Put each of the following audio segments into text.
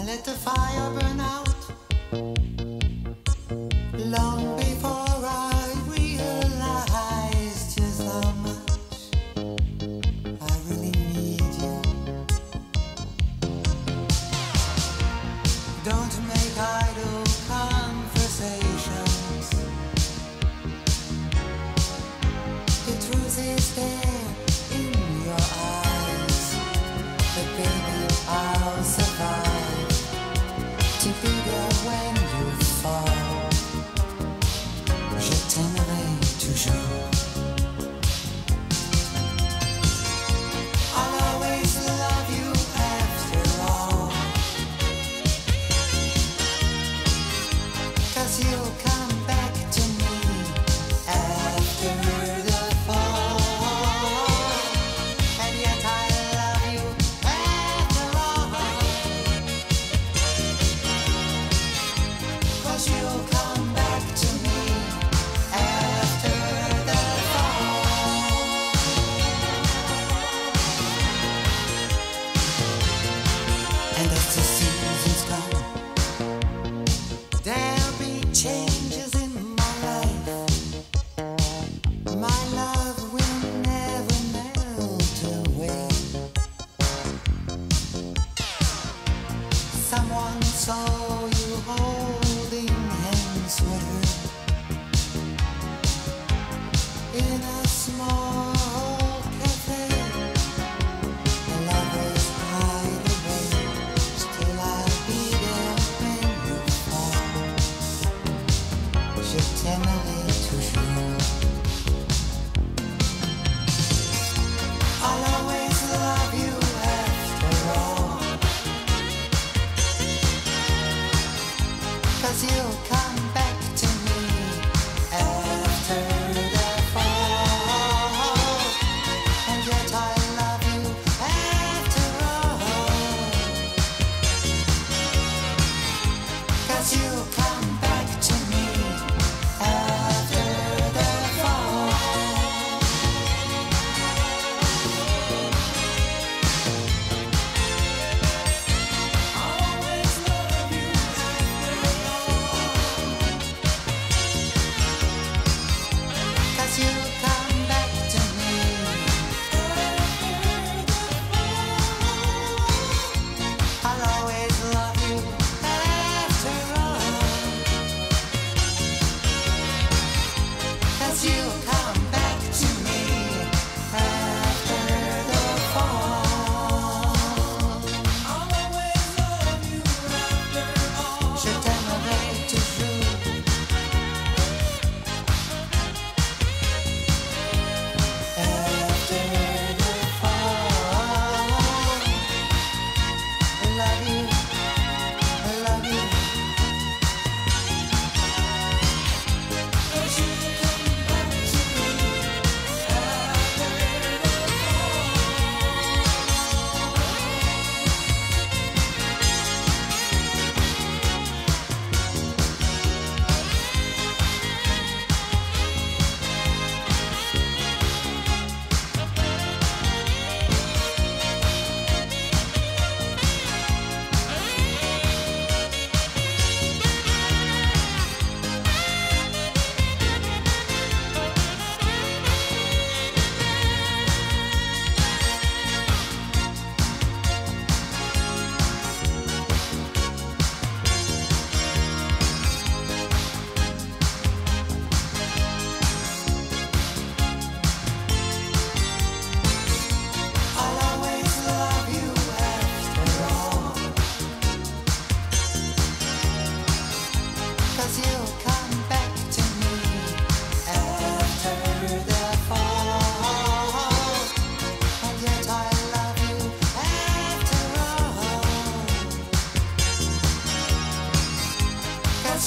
I let the fire burn out. one saw you holding hands with her in a small cafe. The lovers hide away, still I'll be there when you. Je t'aimerai toujours. Cause you come. should tell.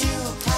you.